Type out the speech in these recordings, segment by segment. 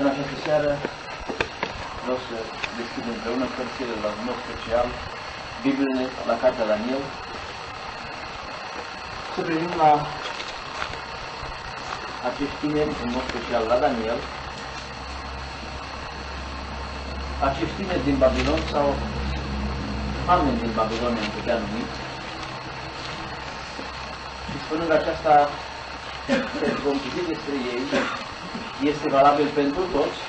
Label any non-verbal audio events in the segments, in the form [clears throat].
În această seară vreau să deschidem împreună cărțile la un mod special, Bibliile la Cartea Daniel, să privim la acești tineri, în mod special la Daniel, acești tineri din Babilon sau oameni din Babilon, în putea numi, și spunând aceasta, [clears throat] vom citi despre ei, este valabil pentru toți.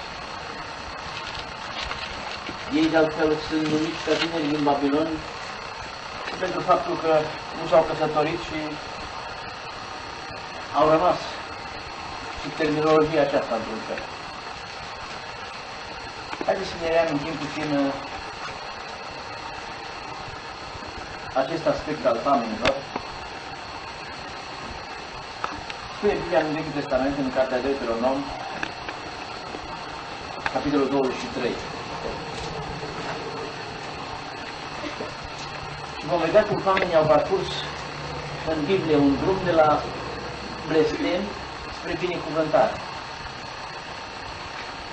Ei de altfel sunt numiți ca tineri din Babilon și pentru faptul că nu s-au căsătorit și au rămas sub terminologia aceasta într-un fel. Haideți să ne reamintim puțin uh, acest aspect al famenilor. Spune Biblia în Vechiul Testament, în Cartea Deuteronom, capitolul 23. Și vom vedea cum oamenii au parcurs în Biblie un drum de la blestem spre binecuvântare.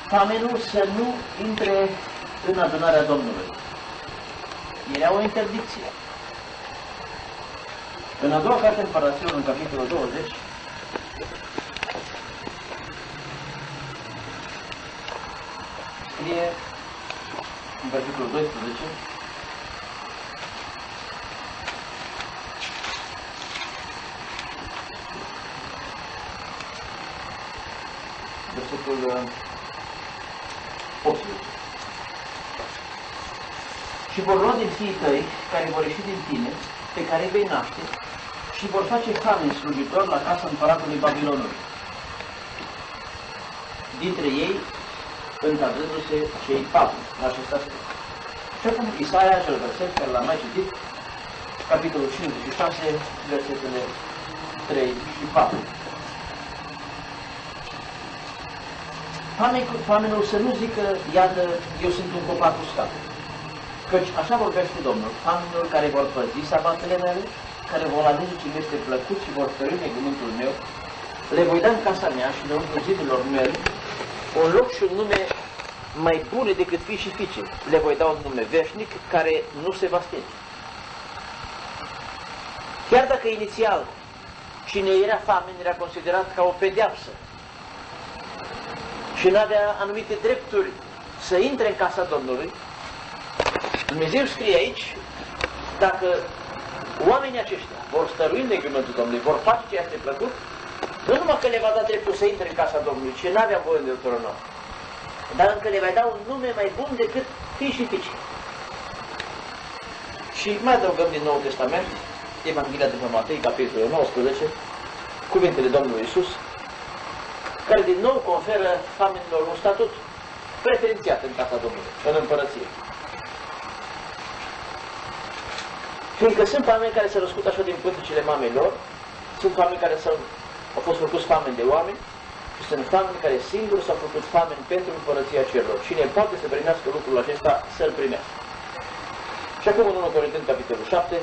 Famenul să nu intre în adunarea Domnului. Era o interdicție. În a doua carte Împăraților, în capitolul 20, scrie în versetul 12 versetul 18 și vor lua din fiii tăi care vor ieși din tine, pe care îi vei naște, și vor face hamen slujitor la casa împăratului Babilonului. Dintre ei încadrându-se cei patru la acest aspect. Și acum Isaia, acel verset care l-am mai citit, capitolul 56, versetele 3 și 4. Famenul să nu zică, iată, eu sunt un copac uscat. Căci așa vorbește Domnul, famenul care vor păzi sabatele mele, care vor alege ce este plăcut și vor stărâne legământul meu, le voi da în casa mea și înăuntru zidurilor mele un loc și un nume mai bune decât fii și fiice. Le voi da un nume veșnic care nu se va stinge. Chiar dacă inițial cine era famen era considerat ca o pedeapsă și nu avea anumite drepturi să intre în casa Domnului, Dumnezeu scrie aici, dacă oamenii aceștia vor stărui în legământul Domnului, vor face ce este plăcut, nu numai că le va da dreptul să intre în casa Domnului, ci n-avea voie de Deuteronom, dar încă le va da un nume mai bun decât fii și fiice. Și mai adăugăm din Noul Testament, Evanghelia după Matei, capitolul 19, cuvintele Domnului Isus, care din nou conferă familiilor un statut preferențiat în casa Domnului, în împărăție. Fiindcă sunt oameni care se răscut așa din pântecele mamelor, sunt oameni care s-au, au fost făcuți fameni de oameni și sunt oameni care singuri s-au făcut fameni pentru împărăția cerurilor. Cine poate să primească lucrul acesta, să-l primească. Și acum în 1 Corinteni, capitolul 7,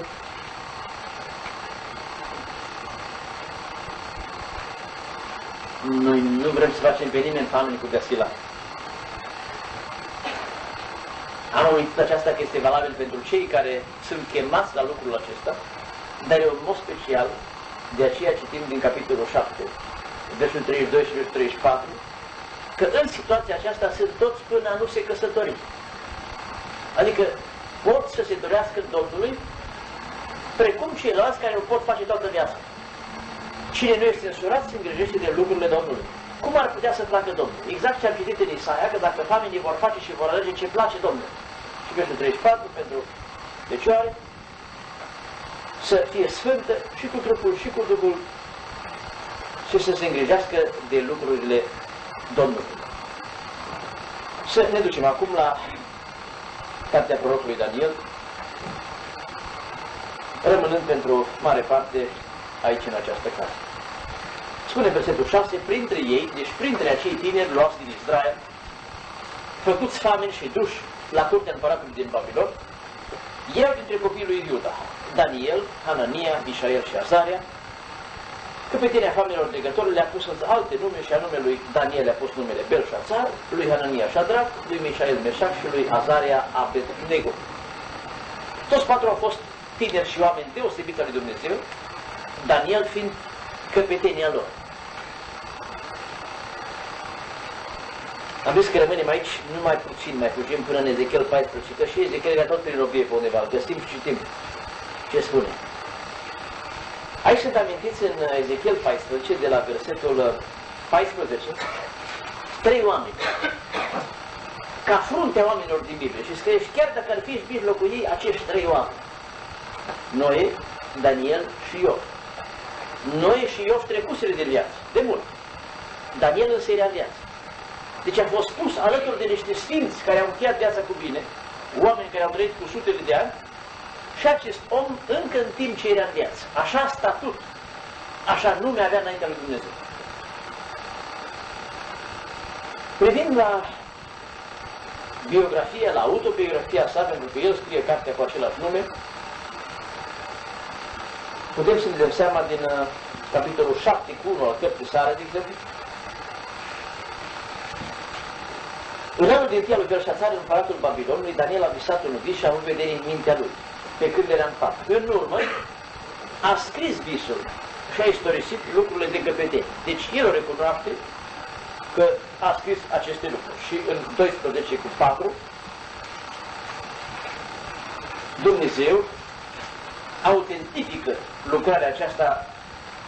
noi nu vrem să facem pe nimeni fameni cu desila. Am uitat aceasta că este valabil pentru cei care sunt chemați la lucrul acesta, dar e un mod special, de aceea citim din capitolul 7, versul 32 și versul 34, că în situația aceasta sunt toți până a nu se căsători. Adică pot să se dorească Domnului, precum ceilalți care nu pot face toată viața. Cine nu este însurat se îngrijește de lucrurile Domnului. Cum ar putea să placă Domnul? Exact ce am citit în Isaia, că dacă familii vor face și vor alege ce place Domnului. Și versul 34, pentru fecioare, să fie sfântă și cu trupul și cu Duhul și să se îngrijească de lucrurile Domnului. Să ne ducem acum la cartea prorocului Daniel, rămânând pentru mare parte aici în această casă. Spune versetul 6, printre ei, deci printre acei tineri luați din Israel, făcuți fameni și duși la curtea împăratului din Babilon, erau dintre copiii lui Iuda, Daniel, Hanania, Mișael și Azaria, Căpetenia familiilor legători le-a pus alte nume și anume lui Daniel a pus numele Belșațar, lui Hanania Shadrach, lui Mișael Meșac și lui Azaria Abednego. Toți patru au fost tineri și oameni deosebiți al lui Dumnezeu, Daniel fiind căpetenia lor. Am zis că rămânem aici numai puțin, mai fugim până în Ezechiel 14, că și Ezechiel era tot prin robie pe undeva, găsim și citim ce spune. Aici sunt amintiți în Ezechiel 14, de la versetul 14, trei oameni. Ca fruntea oamenilor din Biblie. Și scrie, chiar dacă ar fi în mijlocul ei acești trei oameni. Noe, Daniel și Iov. Noe și Iov trecuseră de viață, de mult. Daniel însă era viață. Deci a fost pus alături de niște sfinți care au încheiat viața cu bine, oameni care au trăit cu sute de ani, și acest om încă în timp ce era în viață. Așa statut, așa nume avea înaintea lui Dumnezeu. Privind la biografia, la autobiografia sa, pentru că el scrie cartea cu același nume, putem să ne dăm seama din uh, capitolul 7 cu 1 al cărții sale, de exemplu, În anul din tia lui Belșațar, împăratul Babilonului, Daniel a visat un vis și a avut vedere în mintea lui, pe când era în pat. În urmă, a scris visul și a istorisit lucrurile de căpetenie. Deci el o recunoaște că a scris aceste lucruri. Și în 12 cu 4, Dumnezeu autentifică lucrarea aceasta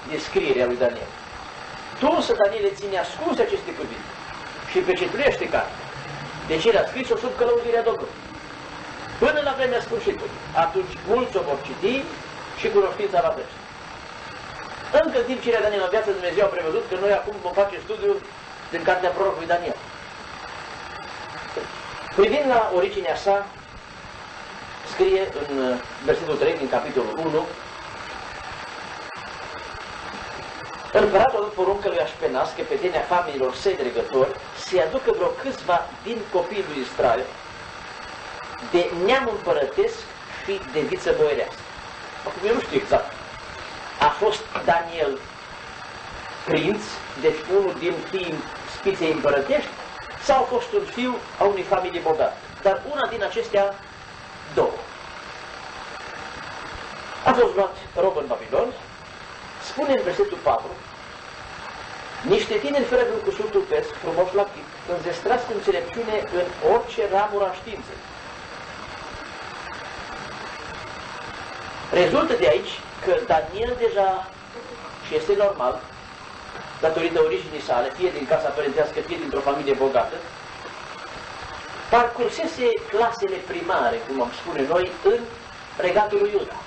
de scriere a lui Daniel. Tu însă, Daniel, ține ascunse aceste cuvinte și pecetuiește cartea. Deci el a scris-o sub călăuzirea Domnului. Până la vremea sfârșitului. Atunci mulți o vor citi și cunoștința va trece. Încă în timp ce era Daniel în viață, Dumnezeu a prevăzut că noi acum vom face studiul din cartea prorocului Daniel. Privind la originea sa, scrie în versetul 3 din capitolul 1, Împăratul a dat poruncă lui Așpenas, căpetenia familiilor săi dregători, să-i aducă vreo câțiva din copiii lui Israel, de neam împărătesc și de viță boierească. Acum eu nu știu exact. A fost Daniel prinț, deci unul din fiii spiței împărătești, sau a fost un fiu a unei familii bogate. Dar una din acestea două. A fost luat rob în Babilon, spune în versetul 4, niște tineri fără vreun cusur trupesc, frumos la chip, înzestrați cu înțelepciune în orice ramură a științei. Rezultă de aici că Daniel deja, și este normal, datorită originii sale, fie din casa părintească, fie dintr-o familie bogată, parcursese clasele primare, cum am spune noi, în regatul lui Iuda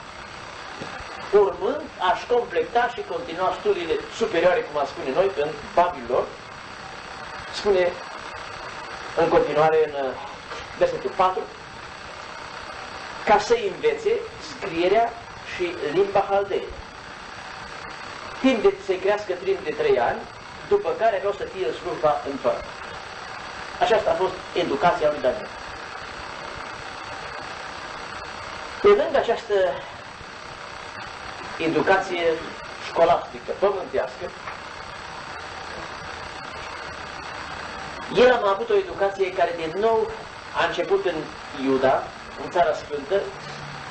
urmând aș completa și continua studiile superioare, cum am spune noi, în Babilon, spune în continuare în uh, versetul 4, ca să învețe scrierea și limba haldee. Timp de să crească timp de trei ani, după care vreau să fie în slujba în fără. Aceasta a fost educația lui Daniel. Pe lângă această educație școlastică, pământească, el a avut o educație care din nou a început în Iuda, în Țara Sfântă,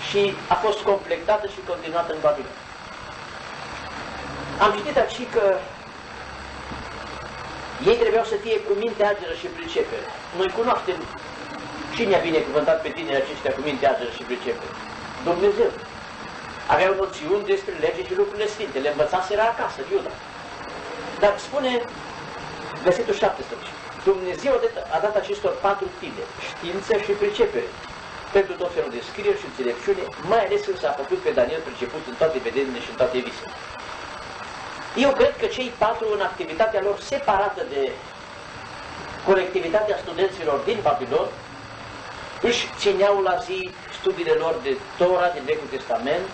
și a fost completată și continuată în Babilon. Am citit aici că ei trebuiau să fie cu minte ageră și pricepere. Noi cunoaștem cine a binecuvântat pe tine aceștia cu minte ageră și pricepere. Dumnezeu aveau noțiuni despre lege și lucrurile sfinte, le învățaseră acasă, Iuda. Dar spune versetul 17, Dumnezeu a dat acestor patru tine știință și pricepere, pentru tot felul de scrieri și înțelepciune, mai ales când s-a făcut pe Daniel priceput în toate vedenile și în toate visele. Eu cred că cei patru, în activitatea lor separată de colectivitatea studenților din Babilon, își țineau la zi studiile lor de Tora din Vechiul Testament,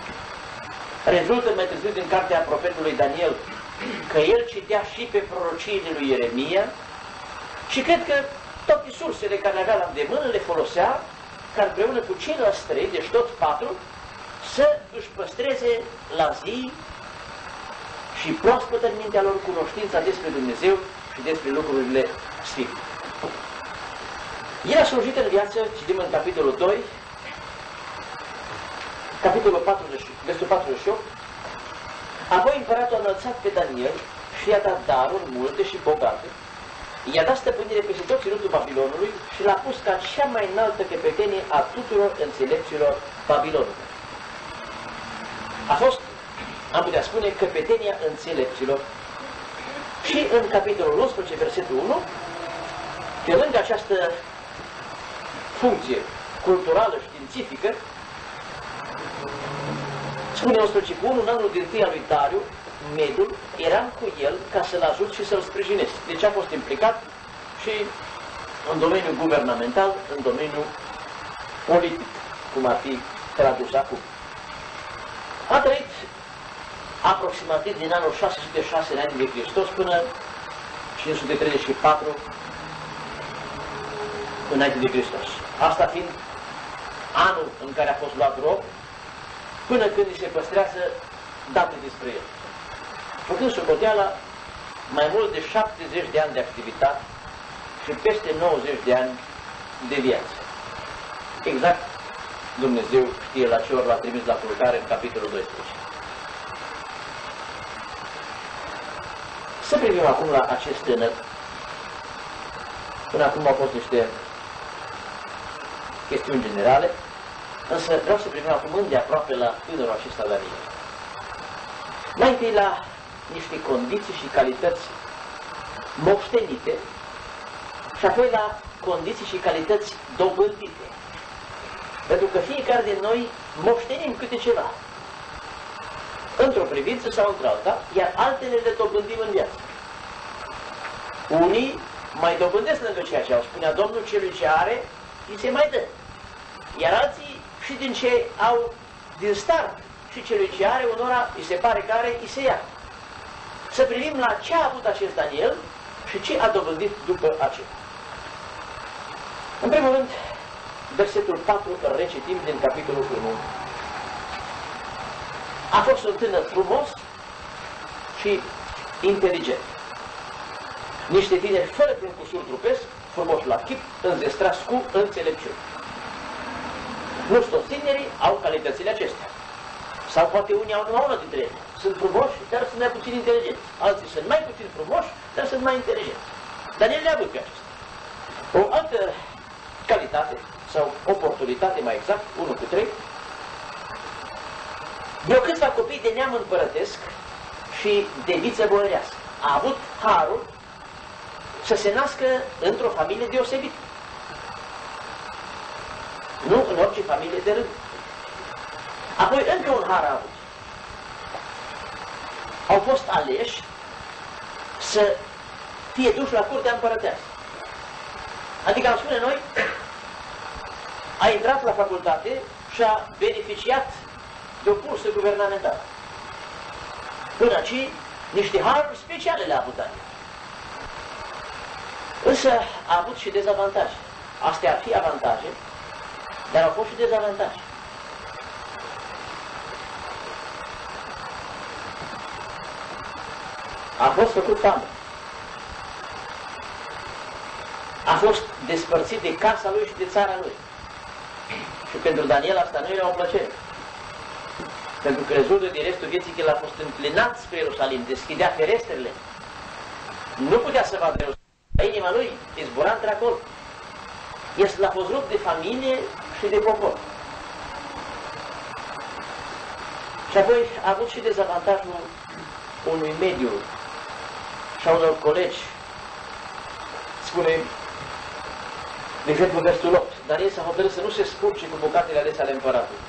Rezultă mai târziu din cartea profetului Daniel că el citea și pe prorociile lui Ieremia și cred că toate sursele care avea la îndemână le folosea ca împreună cu ceilalți trei, deci toți patru, să își păstreze la zi și proaspătă în mintea lor cunoștința despre Dumnezeu și despre lucrurile sfinte. El a slujit în viață, citim în capitolul 2, capitolul 40, versul 48, apoi împăratul a înălțat pe Daniel și i-a dat daruri multe și bogate, i-a dat stăpânire peste tot ținutul Babilonului și l-a pus ca cea mai înaltă căpetenie a tuturor înțelepților Babilonului. A fost, am putea spune, căpetenia înțelepților. Și în capitolul 11, versetul 1, pe lângă această funcție culturală, științifică, spune 11 cu 1, în anul din tâi al lui Dariu, Medul, eram cu el ca să-l ajut și să-l sprijinesc. Deci a fost implicat și în domeniul guvernamental, în domeniul politic, cum ar fi tradus acum. A trăit aproximativ din anul 606 înainte de Hristos până 534 înainte de Hristos. Asta fiind anul în care a fost luat rob, până când îi se păstrează date despre el. Făcând socoteala, mai mult de 70 de ani de activitate și peste 90 de ani de viață. Exact Dumnezeu știe la ce ori l-a trimis la culcare în capitolul 12. Să privim acum la acest tânăr. Până acum au fost niște chestiuni generale, însă vreau să privim acum aproape la tânărul acesta Daniel. Mai întâi la niște condiții și calități moștenite și apoi la condiții și calități dobândite. Pentru că fiecare din noi moștenim câte ceva. Într-o privință sau într-alta, iar altele le dobândim în viață. Unii mai dobândesc lângă ceea ce au spunea Domnul celui ce are, îi se mai dă. Iar alții și din ce au din start și celui ce are, unora îi se pare că are, îi se ia. Să privim la ce a avut acest Daniel și ce a dobândit după aceea. În primul rând, versetul 4 îl recitim din capitolul 1. A fost un tânăr frumos și inteligent. Niște tineri fără vreun cusur trupesc, frumos la chip, înzestrați cu înțelepciune. Nu toți tinerii au calitățile acestea. Sau poate unii au numai una dintre ele. Sunt frumoși, dar sunt mai puțin inteligenți. Alții sunt mai puțin frumoși, dar sunt mai inteligenți. Dar el le-a avut pe acestea. O altă calitate sau oportunitate mai exact, 1 cu 3, vreo câțiva copii de neam împărătesc și de viță boierească. A avut harul să se nască într-o familie deosebită. Nu în orice familie de rând. Apoi încă un har a avut. Au fost aleși să fie duși la curtea împărătească. Adică am spune noi, a intrat la facultate și a beneficiat de o bursă guvernamentală. Până aici, niște haruri speciale le-a avut Daniel. Însă a avut și dezavantaje. Astea ar fi avantaje, dar au fost și dezavantaje. A fost făcut famă. A fost despărțit de casa lui și de țara lui. Și pentru Daniel asta nu era o plăcere. Pentru că rezultă din restul vieții că el a fost înclinat spre Ierusalim, deschidea ferestrele. Nu putea să vadă Ierusalim. Inima lui izbura într-acolo. El a fost rupt de familie și de popor. Și apoi a avut și dezavantajul unui mediu și a unor colegi. Spune, de exemplu, versul 8, dar ei s-a hotărât să nu se scurce cu bucatele alese ale împăratului.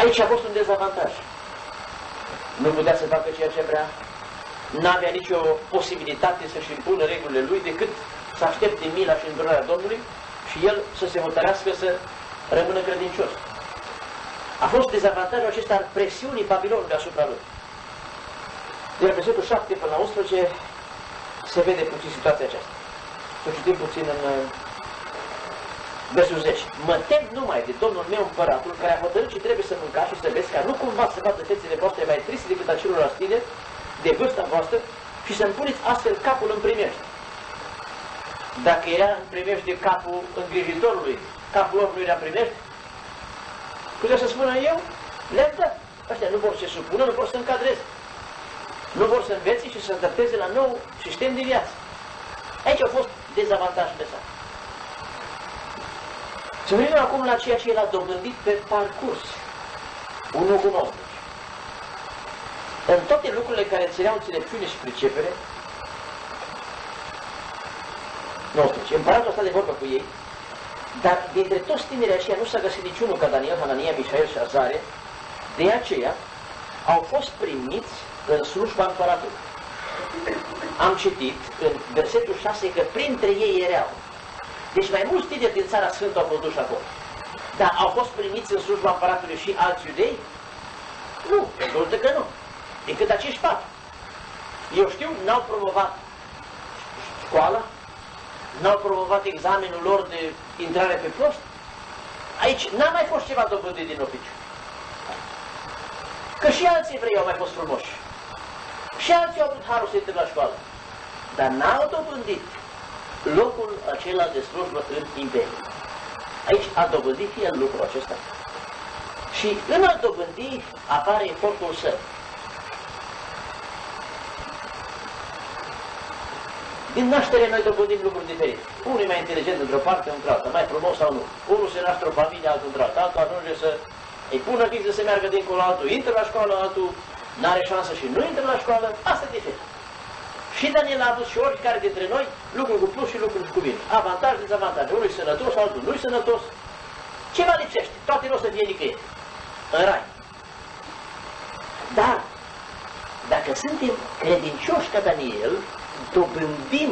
Aici a fost un dezavantaj. Nu putea să facă ceea ce vrea, n-avea nicio posibilitate să-și impună regulile lui decât să aștepte mila și îndurarea Domnului și el să se hotărească să rămână credincios. A fost dezavantajul acesta al presiunii Babilonului asupra lui. De la versetul 7 până la 11 se vede puțin situația aceasta. Să citim puțin în uh, Versul 10. Mă tem numai de Domnul meu împăratul, care a hotărât și trebuie să mâncați și să beți, ca nu cumva să vadă fețele voastre mai triste decât a celor tine, de vârsta voastră, și să-mi puneți astfel capul în primești. Dacă era în primești de capul îngrijitorului, capul lor nu era în primești, putea să spună eu, le dat. Ăștia nu vor să se supună, nu vor să încadreze. Nu vor să învețe și să se adapteze la nou sistem de viață. Aici au fost dezavantajele sale. Să venim acum la ceea ce el a dobândit pe parcurs. 1 cu 19. În toate lucrurile care țineau înțelepciune și pricepere, 19. Împăratul a stat de vorbă cu ei, dar dintre toți tinerii aceia nu s-a găsit niciunul ca Daniel, Hanania, Mișael și Azare, de aceea au fost primiți în slujba împăratului. Am citit în versetul 6 că printre ei erau deci mai mulți tineri din țara Sfântă au fost duși acolo. Dar au fost primiți în slujba împăratului și alți iudei? Nu, rezultă că nu. Decât acești patru. Eu știu, n-au promovat școala, n-au promovat examenul lor de intrare pe post. Aici n-a mai fost ceva dobândit din oficiu. Că și alții evrei au mai fost frumoși. Și alții au avut harul să intre la școală. Dar n-au dobândit locul acela de slujbă în imperiu. Aici a dobândit el lucrul acesta. Și în a dobândi apare efortul său. Din naștere noi dobândim lucruri diferite. Unul e mai inteligent într-o parte, într-alta, mai frumos sau nu. Unul se naște o familie, altul într-alta, altul ajunge să îi pună grijă să meargă dincolo, altul intră la școală, altul n-are șansă și nu intră la școală. Asta e diferit. Și Daniel a avut și oricare dintre noi lucruri cu plus și lucruri cu minus. Avantaj, dezavantaj. Unul e sănătos, altul nu e sănătos. Ceva lipsește. Toate nu o să fie nicăieri. În rai. Dar, dacă suntem credincioși ca Daniel, dobândim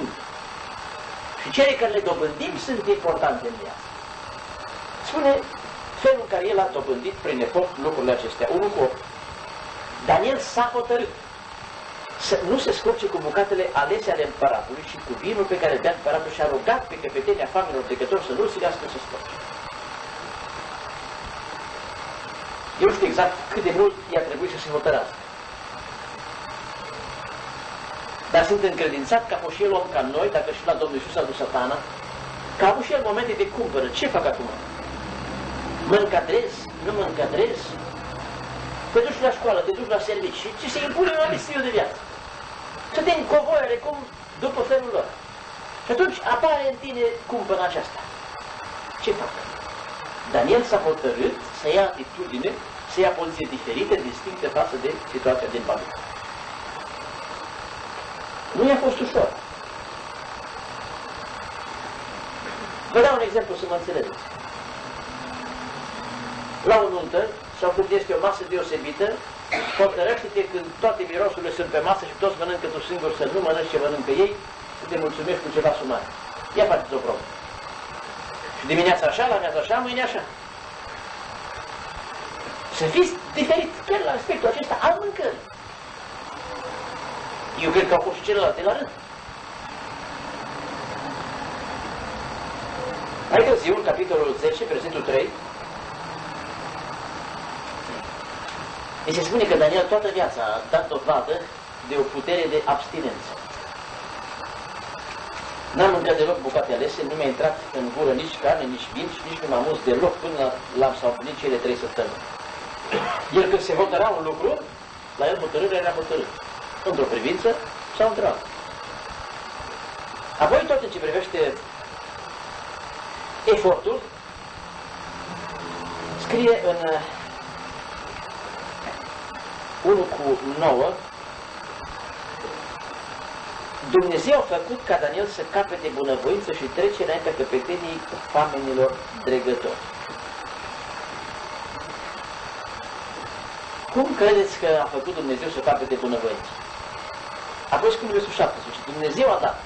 și cele care le dobândim sunt importante în viață. Spune felul în care el a dobândit prin efort lucrurile acestea. Unul cu Daniel s-a hotărât să nu se scurce cu bucatele alese ale împăratului și cu vinul pe care bea împăratul și-a rugat pe căpetenia familiilor trecători să nu silească să scurce. Eu nu știu exact cât de mult i-a trebuit să se hotărască. Dar sunt încredințat că a fost și el om ca noi, dacă și la Domnul Iisus a dus satana, că a avut și el momente de cumpără. Ce fac acum? Mă încadrez? Nu mă încadrez? Te duci la școală, te duci la servici și ți se impune un anumit stil de viață să te încovoie cum după felul lor. Și atunci apare în tine cumpăna aceasta. Ce fac? Daniel s-a hotărât să ia atitudine, să ia poziție diferită, distinctă față de situația din Babilon. Nu i-a fost ușor. Vă dau un exemplu să mă înțelegeți. La o nuntă, sau când este o masă deosebită, hotărăște-te când toate mirosurile sunt pe masă și toți mănâncă tu singur să nu mănânci ce mănâncă ei, să te mulțumești cu ceva sumare. Ia faceți o probă. Și dimineața așa, la amiază așa, mâine așa. Să fiți diferit chiar la aspectul acesta al mâncării. Eu cred că au fost și celelalte la rând. Mai târziu, în capitolul 10, versetul 3, Mi se spune că Daniel toată viața a dat dovadă de o putere de abstinență. N-am mâncat deloc bucate alese, nu mi-a intrat în gură nici carne, nici vin și nici nu m-am mus deloc până l-am s-au plinit cele trei săptămâni. El când se hotăra un lucru, la el hotărârea era hotărât. Într-o privință sau într-alta. Apoi tot în ce privește efortul, scrie în 1 cu 9, Dumnezeu a făcut ca Daniel să capete bunăvoință și trece înaintea căpetenii famenilor dregători. Cum credeți că a făcut Dumnezeu să capete bunăvoință? Apoi spune versul 17. Dumnezeu a dat.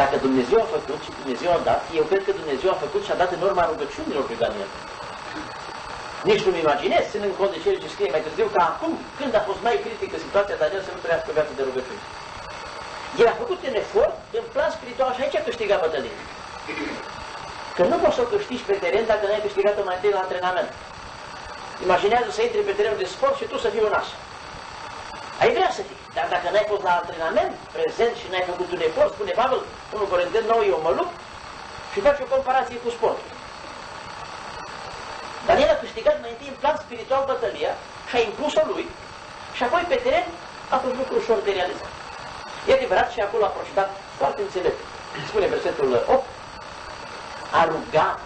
Dacă Dumnezeu a făcut și Dumnezeu a dat, eu cred că Dumnezeu a făcut și a dat în urma rugăciunilor lui Daniel. Nici nu-mi imaginez, ținând cont de cele ce scrie mai târziu, că acum, când a fost mai critică situația, Daniel să nu trăiască viață de rugăciune. El a făcut un efort în plan spiritual și aici a câștigat bătălie. Că nu poți să o câștigi pe teren dacă nu ai câștigat-o mai întâi la antrenament. Imaginează să intri pe terenul de sport și tu să fii un as. Ai vrea să fii, dar dacă n-ai fost la antrenament prezent și n-ai făcut un efort, spune Pavel, 1 Corinteni 9, eu mă lupt și faci o comparație cu sportul. Dar el a câștigat mai întâi în plan spiritual bătălia și a impus-o lui și apoi pe teren a fost lucru ușor de realizat. E adevărat și acolo a procedat foarte înțelept. Spune versetul 8, a rugat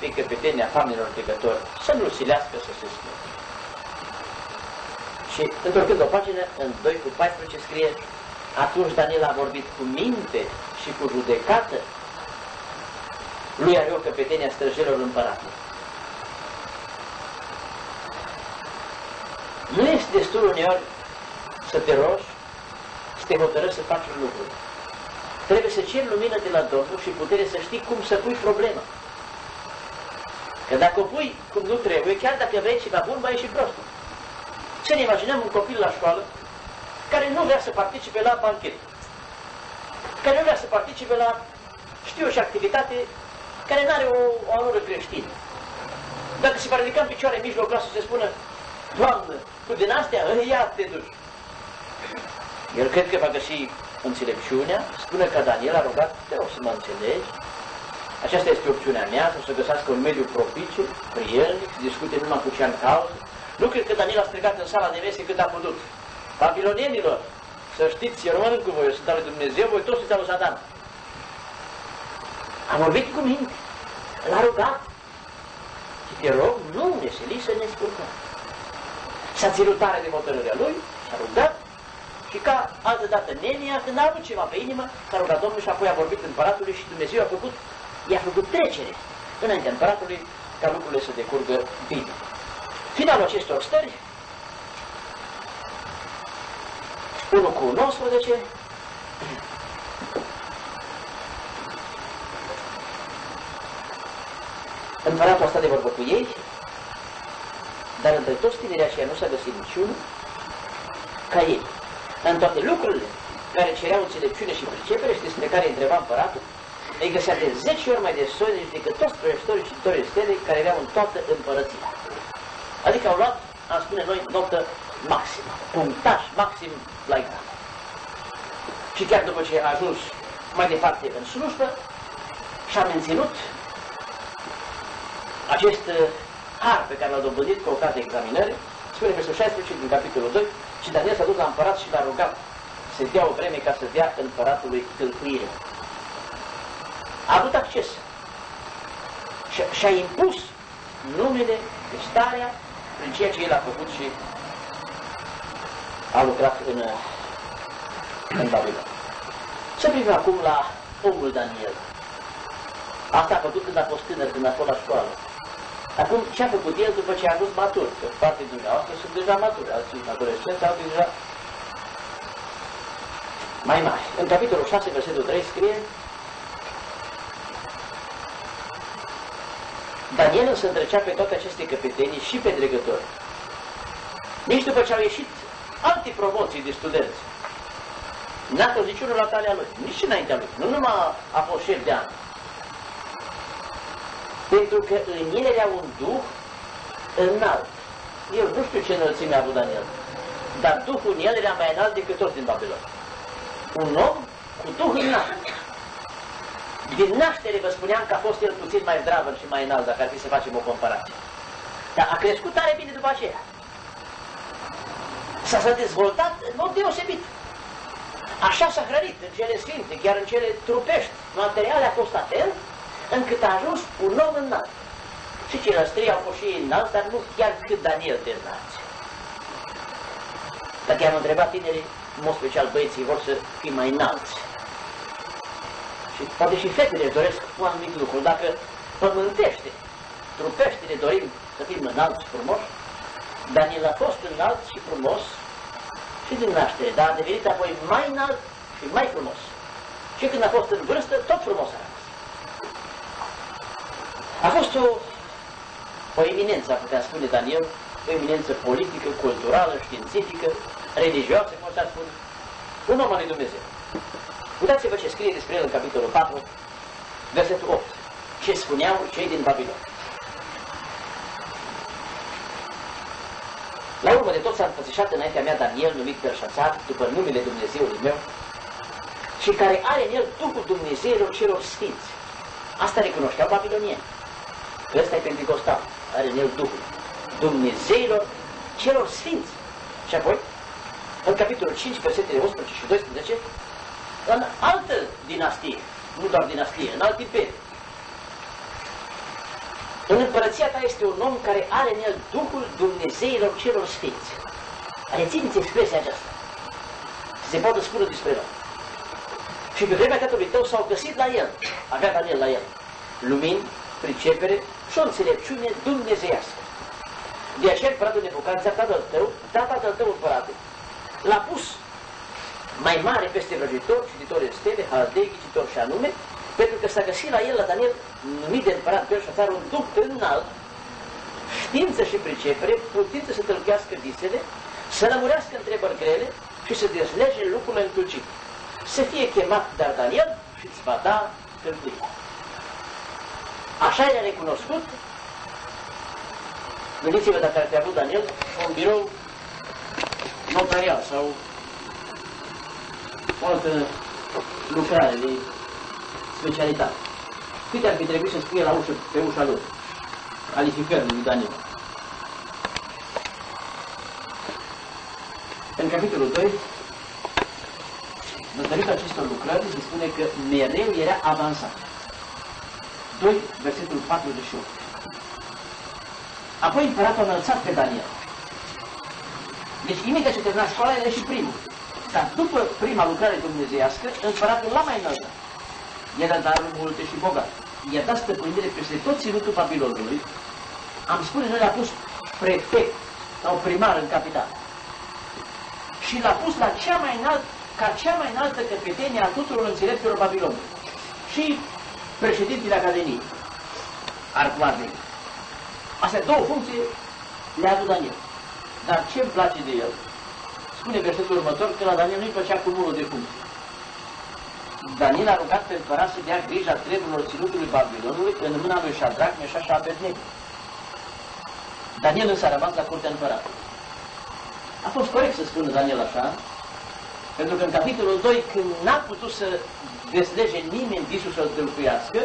pe căpetenia familiilor trecători să nu silească să se spune. Și întorcând o pagină, în 2 cu 14 scrie, atunci Daniel a vorbit cu minte și cu judecată, lui are o căpetenia străjelor împăratului. Nu este destul uneori să te rogi, să te hotărăști să faci un lucru. Trebuie să ceri lumină de la Domnul și putere să știi cum să pui problema. Că dacă o pui cum nu trebuie, chiar dacă vrei ceva bun, va ieși prost. Să ne imaginăm un copil la școală care nu vrea să participe la banchet, care nu vrea să participe la, știu și activitate care nu are o, o alură creștină. Dacă se va ridica în picioare în mijloc să se spună, Doamnă, tu din astea, ia te duci. El cred că va găsi înțelepciunea, spune că Daniel a rugat, te rog să mă înțelegi, aceasta este opțiunea mea, să se găsească un mediu propice, prielnic, să discute numai cu ce în cauză. Nu cred că Daniel a strigat în sala de mese cât a putut. Babilonienilor, să știți, eu rămân cu voi, eu sunt al lui Dumnezeu, voi toți sunteți al lui Satan. Am vorbit cu mine, l-a rugat. Și te rog, nu ne sili să ne scurcăm. S-a ținut tare de hotărârea lui, s-a rugat și ca altă dată Nemia, când a avut ceva pe inimă, s-a rugat Domnul și apoi a vorbit împăratului și Dumnezeu a făcut, i-a făcut trecere înaintea împăratului ca lucrurile să decurgă bine. Finalul acestor stări, 1 cu 19, Împăratul a stat de vorbă cu ei dar între toți tinerii aceia nu s-a găsit niciunul ca ei. În toate lucrurile care cereau înțelepciune și pricepere și despre care întreba împăratul, îi găsea de 10 ori mai de soi decât toți prăjitorii și torii stele care erau în toată împărăția. Adică au luat, am spune noi, notă maximă, punctaj maxim la examen. Și chiar după ce a ajuns mai departe în slujbă, și-a menținut acest har pe care l-a dobândit cu ocazia examinării, spune versul 16 din capitolul 2, și Daniel s-a dus la împărat și l-a rugat să dea o vreme ca să dea împăratului tâlcuire. A avut acces și-a impus numele, starea, prin ceea ce el a făcut și a lucrat în, în Babilon. Să privim acum la omul Daniel. Asta a făcut când a fost tânăr, când a fost la școală. Acum, ce a făcut el după ce a ajuns matur? Că parte din dumneavoastră sunt deja maturi, alții adolescenți, alții deja mai mari. În capitolul 6, versetul 3 scrie Daniel însă întrecea pe toate aceste căpetenii și pe dregători. Nici după ce au ieșit alte promoții de studenți. N-a fost niciunul la talea lui, nici înaintea lui. Nu numai a fost șef de an, pentru că în el era un duh înalt. Eu nu știu ce înălțime a avut Daniel, dar Duhul în el era mai înalt decât toți din Babilon. Un om cu Duh înalt. Din naștere vă spuneam că a fost el puțin mai zdravă și mai înalt, dacă ar fi să facem o comparație. Dar a crescut tare bine după aceea. S-a dezvoltat în mod deosebit. Așa s-a hrănit în cele sfinte, chiar în cele trupești, materiale, a fost atent încât a ajuns un om înalt. Și ceilalți trei au fost și ei înalți, dar nu chiar cât Daniel de înalți. Dacă i-am întrebat tinerii, în mod special băieții, vor să fie mai înalți. Și poate și fetele doresc un anumit lucru. Dacă pământește, trupește, ne dorim să fim înalți frumoși, Daniel a fost înalt și frumos și din naștere, dar a devenit apoi mai înalt și mai frumos. Și când a fost în vârstă, tot frumos era. A fost o, o eminență, a putea spune Daniel, o eminență politică, culturală, științifică, religioasă, cum s-ar spune, un om al lui Dumnezeu. Uitați-vă ce scrie despre el în capitolul 4, versetul 8. Ce spuneau cei din Babilon. La urmă de tot s-a înfățișat înaintea mea Daniel, numit Belșațar, după numele Dumnezeului meu, și care are în el Duhul Dumnezeilor celor sfinți. Asta recunoșteau babilonieni. Că ăsta e Pentecostal, are în el Duhul Dumnezeilor celor sfinți. Și apoi, în capitolul 5, versetele 11 și 12, în altă dinastie, nu doar dinastie, în alt imperiu, în împărăția ta este un om care are în el Duhul Dumnezeilor celor sfinți. Rețineți expresia aceasta. Se poate spune despre el. Și pe vremea tatălui tău s-au găsit la el, avea Daniel la el, lumini, pricepere și o înțelepciune dumnezeiască. De aceea împăratul Nebucanțar, tatăl tău, da tatăl tău împărate, l-a pus mai mare peste vrăjitor, cititor stele, haldei, cititor și anume, pentru că s-a găsit la el, la Daniel, numit de împărat Belșațar, un duh înalt, știință și pricepere, putință să tălchească visele, să lămurească întrebări grele și să dezlege lucrurile întulcite. Să fie chemat dar Daniel și îți va da tâlcuirea. Așa i-a recunoscut. Gândiți-vă dacă ar fi avut Daniel un birou notarial sau o altă lucrare de specialitate. Câte ar fi trebuit să scrie la ușă, pe ușa lor? Calificările lui Daniel. În capitolul 2, datorită acestor lucrări, se spune că mereu era avansat. 2, versetul 48. Apoi împăratul a înălțat pe Daniel. Deci imediat ce termina școala, era și primul. Dar după prima lucrare dumnezeiască, împăratul l-a mai înălțat era darul multe și bogat. I-a dat stăpânire peste tot ținutul Babilonului. Am spune, noi l-a pus prefect sau primar în capital. Și l-a pus la cea mai înalt, ca cea mai înaltă căpetenie a tuturor înțelepților Babilonului. Și președintele Academiei, Arcuvardei. Astea două funcții le-a adus Daniel. Dar ce îmi place de el? Spune versetul următor că la Daniel nu-i plăcea cumulul de funcții. Daniel a rugat pe împărat să dea grija treburilor ținutului Babilonului în mâna lui Shadrach, Meșa și Abednego. Daniel însă a rămas la curtea împăratului. A fost corect să spună Daniel așa, pentru că în capitolul 2, când n-a putut să deslege nimeni visul să-l tâlcuiască,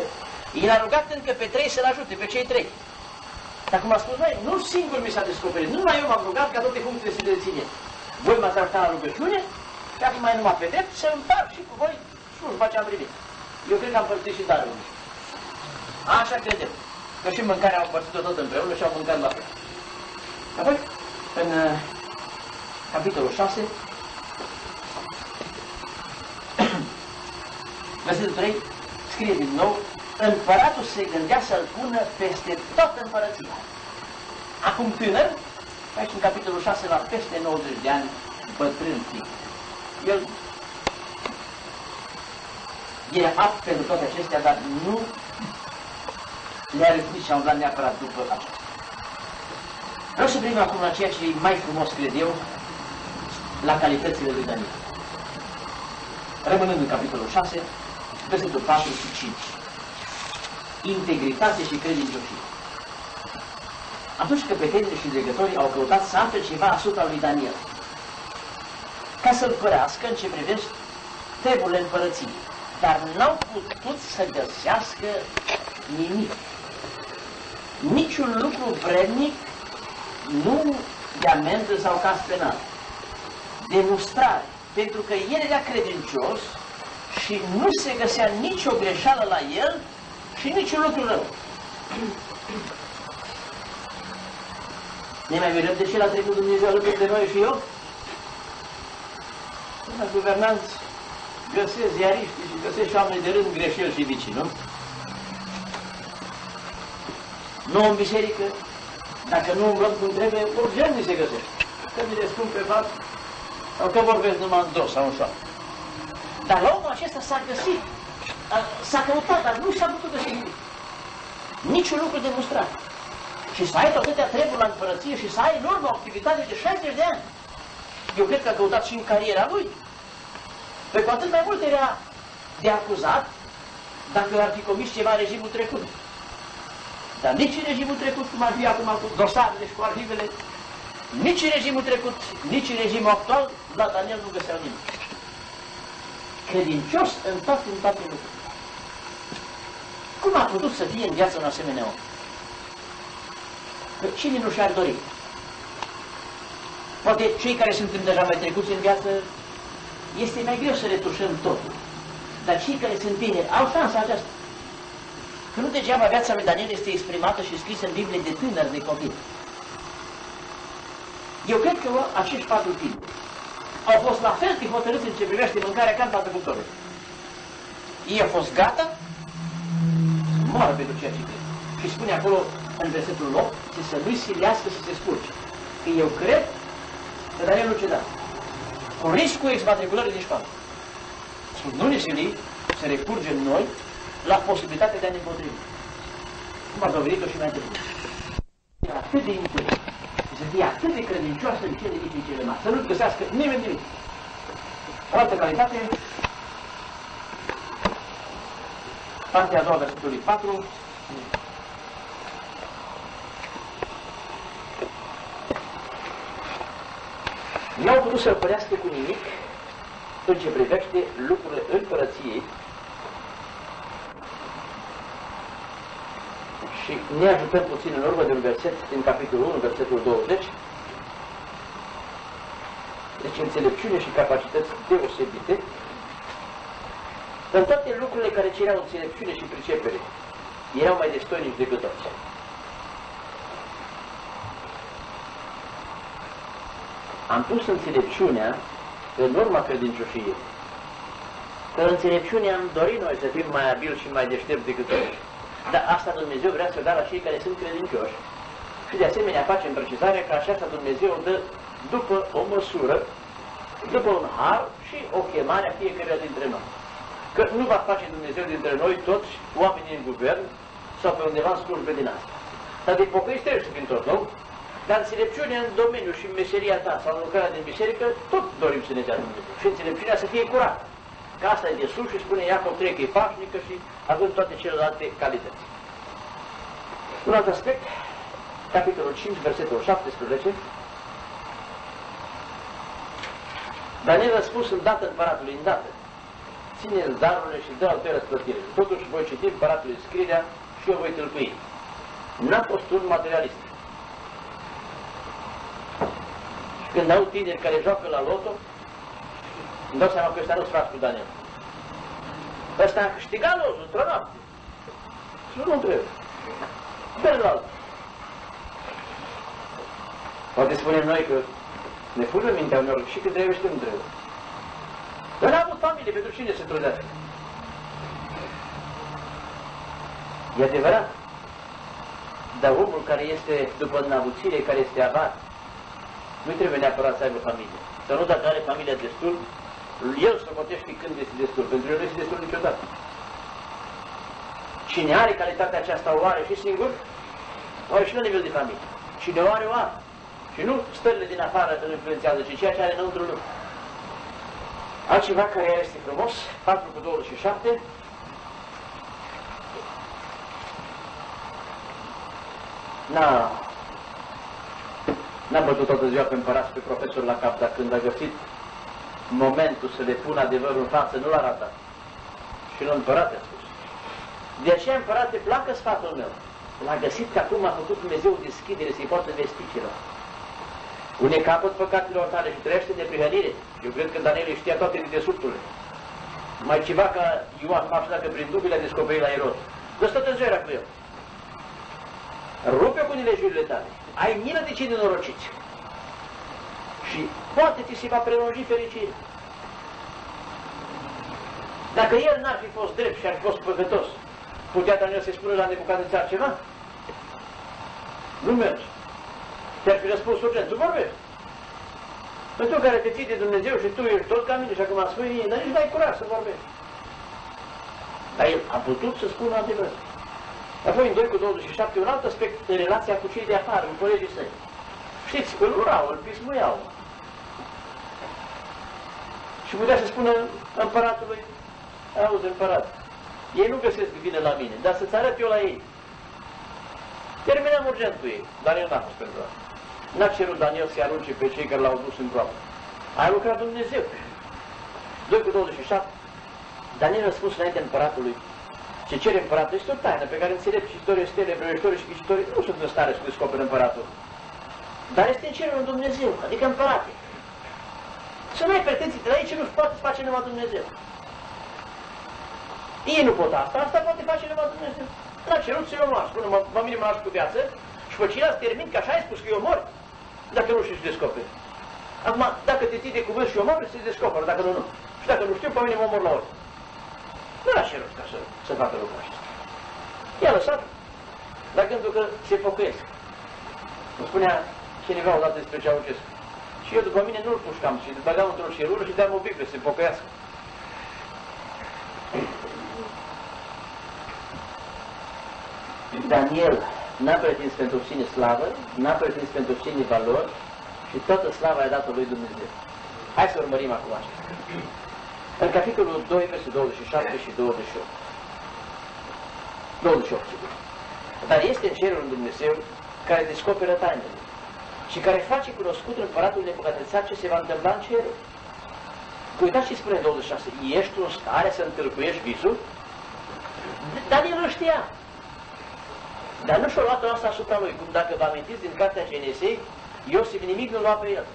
el a rugat încă pe trei să-l ajute, pe cei trei. Dar cum a spus noi, nu singur mi s-a descoperit, numai eu m-am rugat ca toate funcțiile să le ține. Voi m-ați ajutat la rugăciune și acum mai numai pe drept să împart și cu voi nu, după ce am primit. Eu cred că am părțit și darul. Așa credem. Că și mâncarea au împărțit-o tot împreună și au mâncat la fel. Apoi, în uh, capitolul 6, [clears throat] versetul 3, scrie din nou, împăratul se gândea să-l pună peste toată împărăția. Acum tânăr, aici în capitolul 6, la peste 90 de ani, bătrân timp. El e apt pentru toate acestea, dar nu le-a răzbit și a umblat neapărat după aceasta. Vreau să privim acum la ceea ce e mai frumos, cred eu, la calitățile lui Daniel. Rămânând în capitolul 6, versetul 4 și 5. Integritate și credincioșie. Atunci căpetenii și legătorii au căutat să afle ceva asupra lui Daniel, ca să-l părească în ce privește treburile împărăției dar n-au putut să găsească nimic. Niciun lucru vrednic, nu de amendă sau caz penal. Demonstrare, pentru că el era credincios și nu se găsea nicio greșeală la el și niciun lucru rău. Ne mai vedem de ce l-a trecut Dumnezeu alături de noi și eu? La guvernanți găsesc ziariști și găsesc și oameni de rând greșeli și vicini, nu? Nu în biserică, dacă nu umblăm cum trebuie, urgent ni se găsește. Că mi le spun pe față, sau că vorbesc numai în dos sau în șoaptă. Dar la omul acesta s-a găsit, s-a căutat, dar nu s-a putut găsi nimic. Niciun lucru demonstrat. Și să ai atâtea treburi la împărăție și să ai în urmă o activitate de 60 de ani. Eu cred că a căutat și în cariera lui. Pe cu atât mai mult era de acuzat dacă ar fi comis ceva regimul trecut. Dar nici în regimul trecut, cum ar fi acum cu dosarele și cu arhivele, nici în regimul trecut, nici în regimul actual, la Daniel nu găseau nimic. Credincios în toate, în toate lucrurile. Cum a putut să fie în viață un asemenea om? Cine nu și-ar dori? Poate cei care sunt deja mai trecuți în viață, este mai greu să retușăm totul. Dar cei care sunt tineri au șansa aceasta. Că nu degeaba viața lui Daniel este exprimată și scrisă în Biblie de tânăr, de copil. Eu cred că acești patru tineri au fost la fel de hotărâți în ce privește mâncarea ca în toată cultură. Ei au fost gata să moară pentru ceea ce cred. Și spune acolo, în versetul 8, să nu-i silească să se scurge. Că eu cred că Daniel nu ceda. Cu riscul exmatriculării din școală. Spun, nu ne sili să recurgem noi la posibilitatea de a ne împotrivi. Cum a dovedit-o și mai târziu. Atât de interes, să fie atât de credincioasă în cele mici cele mari, să nu găsească nimeni nimic. O altă calitate, partea a doua versetului 4, nu au putut să-l părească cu nimic în ce privește lucrurile împărăției. Și ne ajutăm puțin în urmă de un verset din capitolul 1, versetul 20, deci înțelepciune și capacități deosebite, în toate lucrurile care cereau înțelepciune și pricepere, erau mai destoinici decât toți. Am pus înțelepciunea în urma credincioșiei. Că înțelepciunea am dorit noi să fim mai abili și mai deștepți decât toți. Dar asta Dumnezeu vrea să dea la cei care sunt credincioși. Și de asemenea facem precizarea că așa Dumnezeu dă după o măsură, după un har și o chemare a fiecare dintre noi. Că nu va face Dumnezeu dintre noi toți oamenii în guvern sau pe undeva în slujbe din asta. Dar de pocăiți trebuie să fim tot, nu? Dar înțelepciunea în domeniu și în meseria ta sau în lucrarea din biserică, tot dorim să ne dea Dumnezeu. Și înțelepciunea să fie curată. Că asta e de sus și spune Iacov 3 că e pașnică și având toate celelalte calități. Un alt aspect, capitolul 5, versetul 17. Daniel a spus îndată împăratului, îndată, ține-l darurile și dă-l pe răsplătire. Totuși voi citi împăratului scrierea și eu voi tâlcui. N-a fost un materialist. Când au tineri care joacă la loto, îmi dau seama că ăsta nu-s cu Daniel. Ăsta a câștigat lotul într-o noapte. Și nu trebuie. Celălalt. Poate spunem noi că ne fură mintea unor și când trebuie și când trebuie. Dar n-a avut familie, pentru cine se trudească? E adevărat. Dar omul care este după înabuțire, care este avat, nu trebuie neapărat să aibă familie. Să nu dacă are familia destul, el să potește când este destul, pentru el nu este destul niciodată. Cine are calitatea aceasta o are și singur, o are și la nivel de familie. Cine o are, o are. Și nu stările din afară îl influențează, ci ceea ce are înăuntru lui. Altceva care este frumos, 4 cu 27, N-a, n-a bătut toată ziua pe împărat pe profesor la cap, dar când a găsit momentul să le pună adevărul în față, nu l-a ratat. Și nu împărate a spus. De aceea, împărate, placă sfatul meu. L-a găsit că acum a făcut Dumnezeu deschidere să-i poată vesti ceva. Une capăt păcatelor tale și trăiește de prihănire. Eu cred că Daniel știa toate dedesubturile. Mai ceva ca Ioan Mașina că prin dubile a descoperit la Erod. Dă stă tânzărea cu el. Rupe cu nilejurile tale. Ai milă de cei nenorociți. Și poate ți se va prelungi fericirea. Dacă el n-ar fi fost drept și ar fi fost păcătos, putea Daniel să-i spună la Nebucadnețar ceva? Nu merge. Te-ar fi răspuns urgent, tu vorbești. În tu care te ții de Dumnezeu și tu ești tot ca mine și acum spui, dar nici n-ai curaj să vorbești. Dar el a putut să spună adevărul. Apoi în 2 cu 27, un alt aspect în relația cu cei de afară, cu colegii săi. Știți, îl urau, îl pismuiau. Și putea să spună împăratului, auzi împărat, Ei nu găsesc vine la mine, dar să-ți arăt eu la ei. Terminăm urgent cu ei. Daniel n-a fost pentru asta. N-a cerut Daniel să-i arunce pe cei care l-au dus în groapă. A lucrat Dumnezeu. 2 cu 27. Daniel a spus înainte împăratului ce cere împăratul este o taină pe care înțelepți istorie, stele, vrăjitorii și ghicitorii nu sunt în stare să descopere împăratul. Dar este în cerul în Dumnezeu, adică împărate. Să nu ai pretenții de la ei ce nu poate face numai Dumnezeu. Ei nu pot asta, asta poate face numai Dumnezeu. L-a cerut să-i omor, spune, mă, mă mine mă cu viață și pe ceilalți termin că așa ai spus că eu mor, dacă nu știu să descoperi. Acum, dacă te ții de cuvânt și omor, se descoperă, dacă nu, nu. Și dacă nu știu, pe mine mă omor la ori. Nu l-a cerut ca să, să facă lucrul acesta. I-a lăsat, dar gândul că se pocăiesc. Îmi spunea cineva odată despre Ceaușescu. Și eu după mine nu-l pușcam și îl băgam într-o șerură și dam o Biblie să se pocăiască. Daniel n-a pretins pentru sine slavă, n-a pretins pentru sine valori și toată slava a dat-o lui Dumnezeu. Hai să urmărim acum așa. În capitolul 2, versul 27 și 28. 28, sigur. Dar este în cerul un Dumnezeu care descoperă tainele și care face cunoscut împăratul Nebucatețar ce se va întâmpla în cerul. Că uitați ce spune 26. Ești în stare să întâlcuiești visul? Daniel nu știa. Dar nu și-a luat asta asupra lui, cum dacă vă amintiți din cartea Genesei, Iosif nimic nu lua pe el.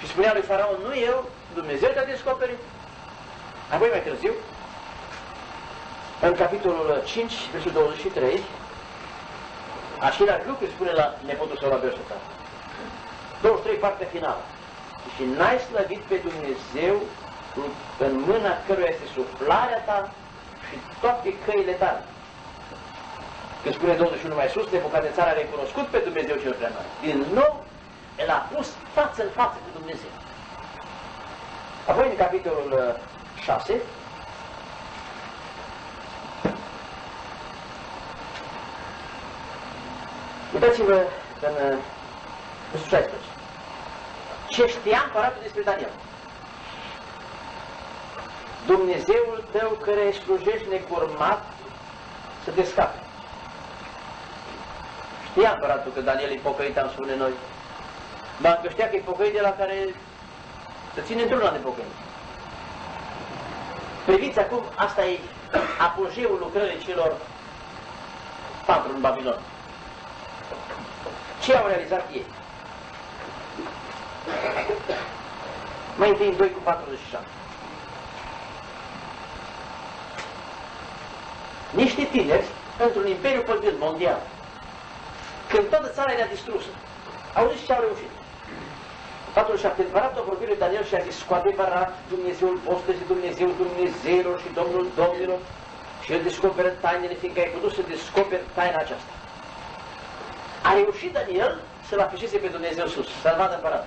Și spunea lui Faraon, nu eu, Dumnezeu te-a descoperit. Apoi mai târziu, în capitolul 5, versul 23, același lucru spune la nepotul său la versul 23, partea finală. Și n-ai slăvit pe Dumnezeu în mâna căruia este suflarea ta și toate căile tale. Când spune 21 mai sus, țara a recunoscut pe Dumnezeu cel prea mare. Din nou, el a pus față în față cu Dumnezeu. Apoi, în capitolul 6, uh, Uitați-vă în uh, versul 16. Ce știa împăratul despre Daniel? Dumnezeul tău care îi slujești necurmat să te scape. Știa împăratul că Daniel e pocăit, am spune noi. Dar că știa că e pocăit de la care să ține într-una de pocăit. Priviți acum, asta e apogeul lucrării celor patru în Babilon. Ce au realizat ei? Mai întâi în 2 cu 47. Niște tineri într-un imperiu păgân mondial când toată țara era distrusă. Auziți ce au reușit? 47. Împăratul a vorbit lui Daniel și a zis, cu adevărat, Dumnezeul vostru este Dumnezeu Dumnezeilor și Domnul Domnilor și el descoperă tainele, fiindcă ai putut să descoperi taina aceasta. A reușit Daniel să-l afișeze pe Dumnezeu sus, să-l vadă împărat.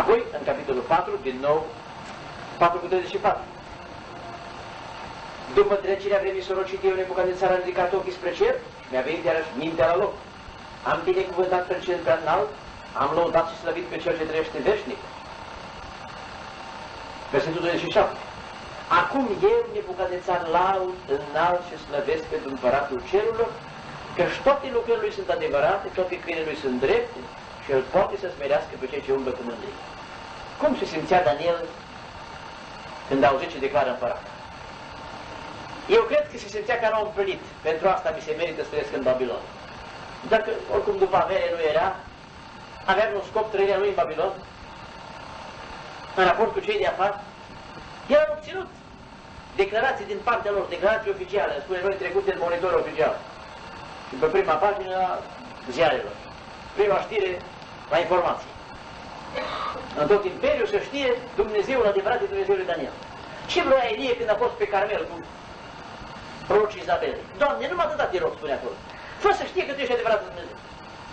Apoi, în capitolul 4, din nou, 4 cu 34. După trecerea vremii sorocit eu țara a ridicat ochii spre cer și mi-a venit iarăși mintea la loc. Am binecuvântat pe cel prea înalt, am lăudat și slăvit pe cel ce trăiește veșnic. Versetul 27. Acum eu, Nebucanețar, laud, înalt și slăvesc pe împăratul cerurilor, și toate lucrurile lui sunt adevărate, toate câinele lui sunt drepte și el poate să smerească pe cei ce umblă cu mândrie. Cum se simțea Daniel când a auzit ce declară împăratul? Eu cred că se simțea ca un împlinit. Pentru asta mi se merită să trăiesc în Babilon. Dacă oricum după avere nu era, avea un scop trăirea lui în Babilon, în raport cu cei de afară, el a obținut declarații din partea lor, declarații oficiale, spune noi trecute în monitor oficial. Și pe prima pagină a ziarelor. Prima știre la informații. În tot imperiul să știe Dumnezeul adevărat de Dumnezeul Daniel. Ce vrea Elie când a fost pe Carmel cu prorocii Izabele. Doamne, numai atâta te rog, spune acolo. Fă să știe că tu ești adevărat Dumnezeu.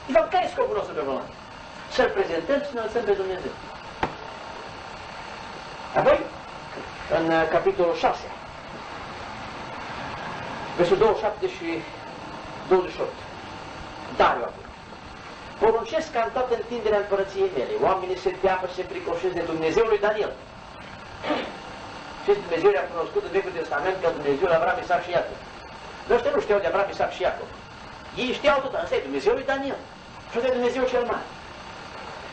De fapt, care e scopul nostru pe pământ? Să-L prezentăm și să înălțăm pe Dumnezeu. Apoi, în uh, capitolul 6, versul 27 și 28, Dariu acum. Poruncesc ca în toată întinderea împărăției mele, oamenii se teapă și se pricoșesc de Dumnezeul lui Daniel. Și Dumnezeu le-a cunoscut în Vechiul Testament că Dumnezeu la Avram, Isaac și Iacov. Dar ăștia nu știau de Avram, Isaac și Iacov. Ei știau tot, asta e Dumnezeu lui Daniel. Și ăsta e Dumnezeu cel mare.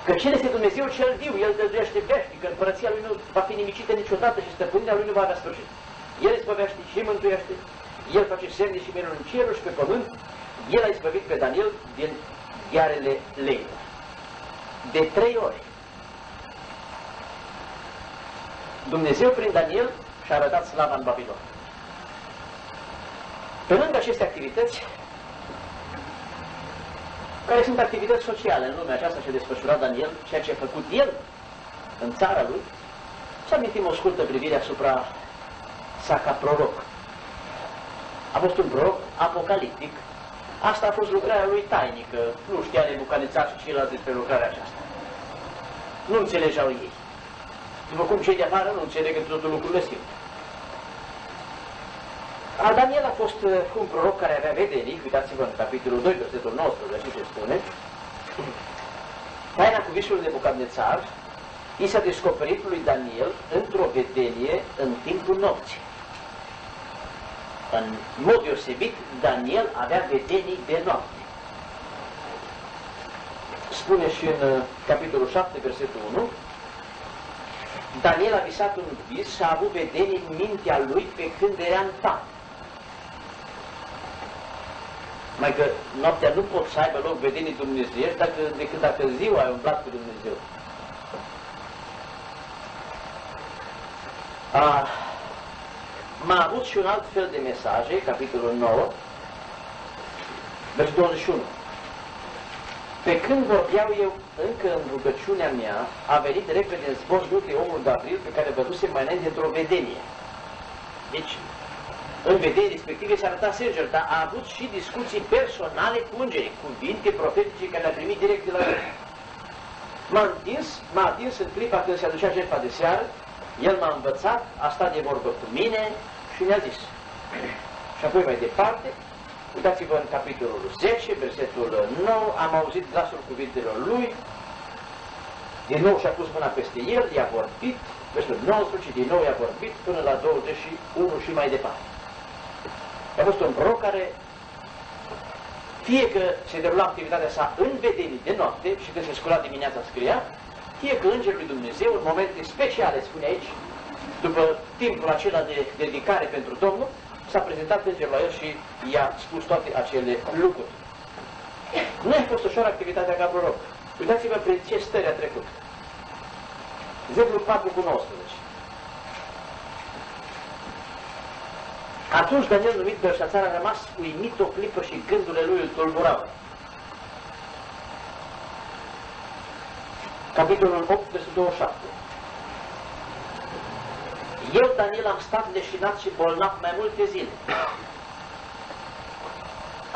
Că cine este Dumnezeu cel viu, El dăduiește veșnic, că împărăția Lui nu va fi nimicită niciodată și stăpânirea Lui nu va avea sfârșit. El izbăvește și mântuiește, El face semne și minuni în cerul și pe pământ, El a izbăvit pe Daniel din ghearele leilor. De trei ori. Dumnezeu prin Daniel și-a arătat slava în Babilon. Pe lângă aceste activități, care sunt activități sociale în lumea aceasta ce a desfășurat Daniel, ceea ce a făcut el în țara lui, să amintim o scurtă privire asupra sa ca proroc. A fost un proroc apocaliptic. Asta a fost lucrarea lui tainică. Nu știa Nebucanițar și ceilalți despre lucrarea aceasta. Nu înțelegeau ei. După cum cei de afară nu înțeleg în totul lucrurile sfinte. A Daniel a fost uh, un proroc care avea vedenii, uitați-vă în capitolul 2, versetul 19, ce spune. Taina cu visul de Bucadnețar i s-a descoperit lui Daniel într-o vedenie în timpul nopții. În mod deosebit, Daniel avea vedenii de noapte. Spune și în uh, capitolul 7, versetul 1, Daniel a visat un vis și a avut vedenii în mintea lui pe când era în pat. Mai că noaptea nu pot să aibă loc vedenii Dumnezeu dacă, decât dacă ziua ai umblat cu Dumnezeu. A, m-a avut și un alt fel de mesaje, capitolul 9, versetul 21. Pe când vorbeau eu încă în rugăciunea mea, a venit repede în zbor de omul Gabriel pe care văduse mai înainte într-o vedenie. Deci, în vedere respective se arăta Sergel, dar a avut și discuții personale cu îngerii, cuvinte profetice care le-a primit direct de la el. M-a întins, m-a atins în clipa când se aducea jertfa de seară, el m-a învățat, a stat de vorbă cu mine și mi-a zis. Și apoi mai departe, uitați-vă în capitolul 10, versetul 9, am auzit glasul cuvintelor lui, din nou și-a pus mâna peste el, i-a vorbit, versetul 19, din nou i-a vorbit până la 21 și mai departe. A fost un proroc care, fie că se derula activitatea sa în vedenii de noapte și când se scula dimineața scria, fie că Îngerul lui Dumnezeu, în momente speciale, spune aici, după timpul acela de dedicare pentru Domnul, s-a prezentat Îngerul la el și i-a spus toate acele lucruri. Nu a fost ușor activitatea ca proroc. Uitați-vă prin ce stări a trecut. Exemplu 4 cu 19. Atunci Daniel numit Belșațar a rămas uimit o clipă și gândurile lui îl tulburau. Capitolul 8, versetul 27. Eu, Daniel, am stat leșinat și bolnav mai multe zile.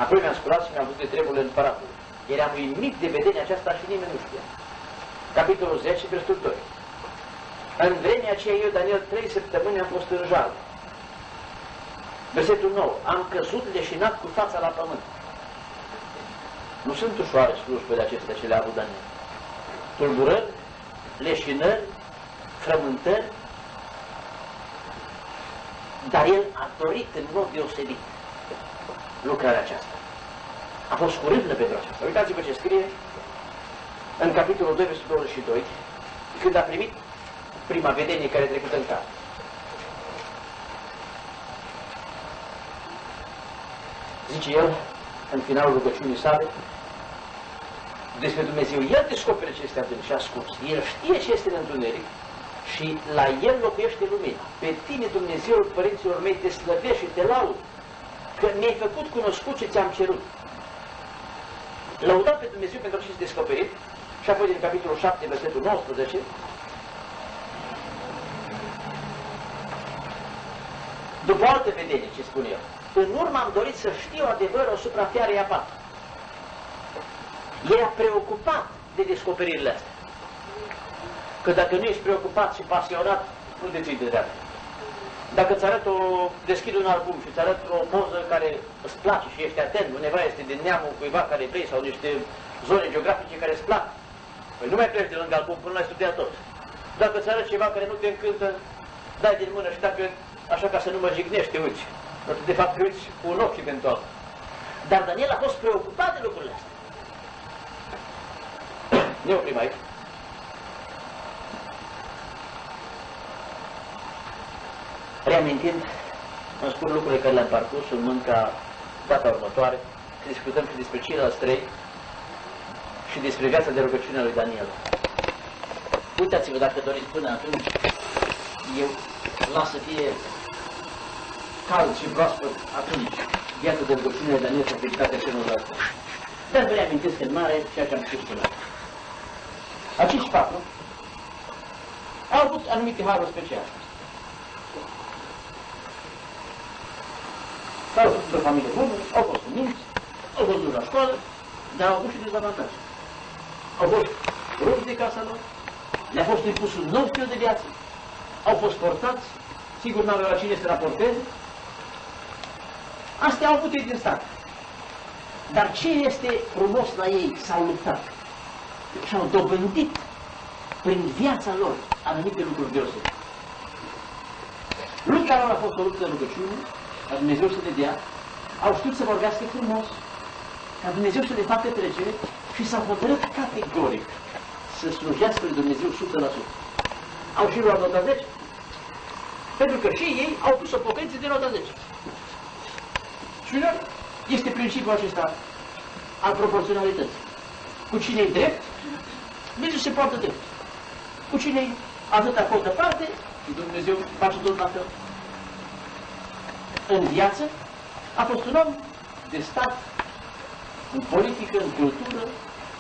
Apoi mi-am sculat și mi-am văzut de treburile împăratului. Eram uimit de vedenia aceasta și nimeni nu știa. Capitolul 10, versetul 2. În vremea aceea eu, Daniel, trei săptămâni am fost în jală. Versetul 9. Am căzut leșinat cu fața la pământ. Nu sunt ușoare slujbele acestea ce le-a avut Daniel. Tulburări, leșinări, frământări, dar el a dorit în mod deosebit lucrarea aceasta. A fost curândă pentru aceasta. Uitați-vă ce scrie în capitolul 2, versetul 22, când a primit prima vedenie care a trecut în cap. Zice el, în finalul rugăciunii sale, despre Dumnezeu. El descoperă ce este adânc și ascuns. El știe ce este în întuneric și la El locuiește lumina. Pe tine, Dumnezeu, părinților mei, te slăvești și te laud că mi-ai făcut cunoscut ce ți-am cerut. Lăudat pe Dumnezeu pentru ce descoperit și apoi din capitolul 7, versetul 19, după altă vedenie, ce spune el, în urmă am dorit să știu adevărul asupra fiarei apat. Era preocupat de descoperirile astea. Că dacă nu ești preocupat și pasionat, nu te ții de dreapta. Dacă îți arăt o, deschid un album și îți arăt o poză care îți place și ești atent, undeva este din neamul cuiva care vrei sau niște zone geografice care îți plac, păi nu mai pleci de lângă album până l-ai studiat tot. Dacă îți arăt ceva care nu te încântă, dai din mână și dacă, așa ca să nu mă jignește, uiți, de fapt uiți cu un ochi eventual. Dar Daniel a fost preocupat de lucrurile astea. Ne oprim aici. Reamintind, îmi spun lucrurile care le-am parcurs, urmând ca data următoare, să discutăm și despre ceilalți trei și despre viața de rugăciune a lui Daniel. Uitați-vă dacă doriți până atunci, eu las să fie cald și proaspăt atunci. Viața de rugăciune a lui Daniel și activitatea celorlalți. Dar vă reamintesc în mare ceea ce am spus până Acești patru au avut anumite haruri speciale. S-au fost o familie bună, au fost minți, au fost la școală, dar au avut și dezavantaje. Au fost rupți de casa lor, le-a fost impus un nou stil de viață, au fost forțați, sigur n-aveau la cine să raporteze. Astea au avut ei din stat. Dar ce este frumos la ei? S-au luptat și au dobândit prin viața lor anumite lucruri deosebite. Lupta lor a fost o luptă de rugăciune, ca Dumnezeu să le dea, au știut să vorbească frumos, ca Dumnezeu să le facă trecere și s-au hotărât categoric să slujească lui Dumnezeu 100%. Au și luat nota 10, pentru că și ei au pus o pocăință de nota 10. Și este principiul acesta al proporționalității. Cu cine e drept, Dumnezeu se poartă drept. Cu cine atât a fost departe, și Dumnezeu face tot la fel. În viață a fost un om de stat, în politică, în cultură,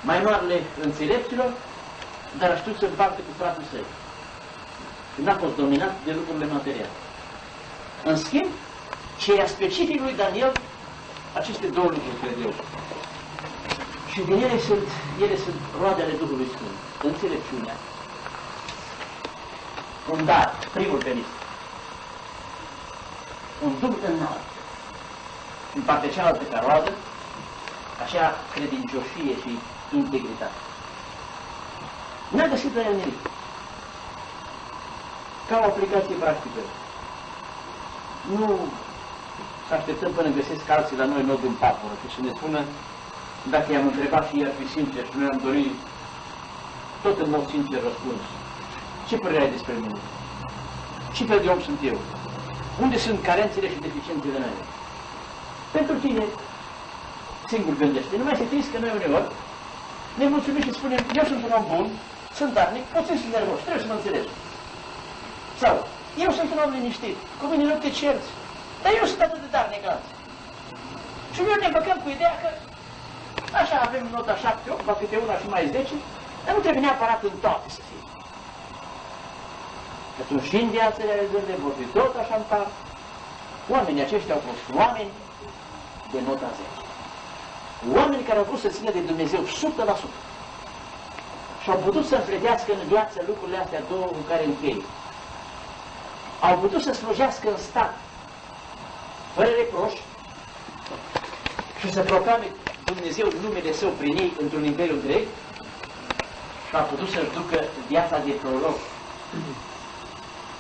mai marele înțelepților, dar a știut să împarte cu frații săi. Și n-a fost dominat de lucrurile materiale. În schimb, ce e specific lui Daniel, aceste două lucruri, cred eu. Și din ele sunt, ele sunt roadele Duhului Sfânt, înțelepciunea, un dar, primul pe listă. Un duh înalt. În partea cealaltă ca roadă, așa credincioșie și integritate. N-a găsit la el nimic. Ca o aplicație practică. Nu să așteptăm până găsesc alții la noi nod în papură, că să ne spună dacă i-am întrebat și i-ar fi sincer și noi am dorit tot în mod sincer răspuns. Ce părere ai despre mine? Ce fel de om sunt eu? Unde sunt carențele și deficiențele mele? Pentru tine, singur gândește. Numai să știți că noi uneori ne mulțumim și spunem, eu sunt un om bun, sunt darnic, puțin sunt nervos, trebuie să mă înțelegi. Sau, eu sunt un om liniștit, cu mine nu te cerți, dar eu sunt atât de darnic alții. Și noi ne băgăm cu ideea că așa avem nota 7, 8, ba câte una și mai 10, dar nu trebuie neapărat în toate să fie. Că atunci și în viață realizările vor fi tot așa în par. Oamenii aceștia au fost oameni de nota 10. Oameni care au vrut să țină de Dumnezeu 100%. Și au putut să împletească în viață lucrurile astea două cu care închei. Au putut să slujească în stat, fără reproș, și să proclame Dumnezeu numele Său prin ei într-un imperiu întreg și a putut să-și ducă viața de proroc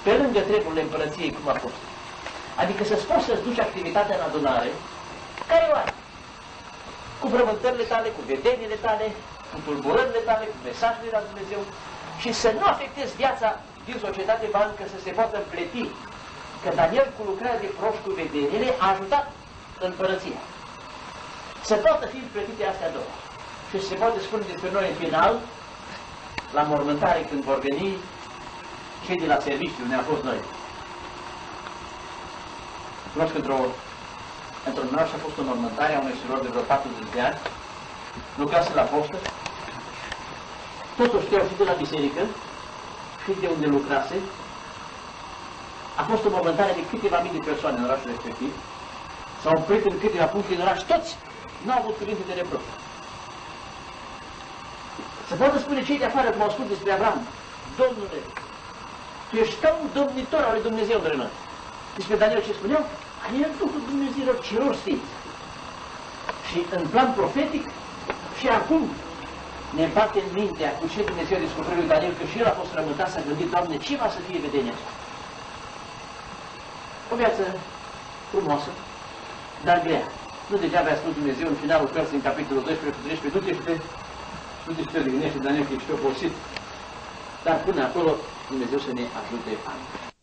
pe lângă treburile împărăției cum a fost. Adică să-ți poți să-ți duci activitatea în adunare, care o ai? Cu frământările tale, cu vedenile tale, cu tulburările tale, cu mesajele la Dumnezeu și să nu afectezi viața din societate bancă să se poată împleti. Că Daniel cu lucrarea de proști cu vederile a ajutat împărăția. Să poată fi împletite astea două. Și se poate spune despre noi în final, la mormântare când vor veni cei de la serviciu, ne-a fost noi. Cunosc într-o într-un oraș a fost o mormântare a unui suror de vreo 40 de ani, lucrase la poștă, totul știau și de la biserică, și de unde lucrase. A fost o mormântare de câteva mii de persoane în orașul respectiv, s-au oprit în câteva puncte în oraș, toți n-au avut cuvinte de reproș. Se poate spune cei de afară, cum au spus despre Avram, Domnule, tu ești ca un domnitor al lui Dumnezeu între noi. Despre Daniel ce spuneau? El Duhul Dumnezeu celor sfinți. Și în plan profetic, și acum ne bate în mintea cu ce Dumnezeu a descoperit lui Daniel, că și el a fost rământat să gândit, Doamne, ce va să fie vedenia aceasta? O viață frumoasă, dar grea. Nu degeaba a spus Dumnezeu în finalul cărții, în capitolul 12 cu 13, du-te și te, nu te și te odihnește, dar ne și te obosit. Dar până acolo, Dumnezeu să ne ajute. Amin.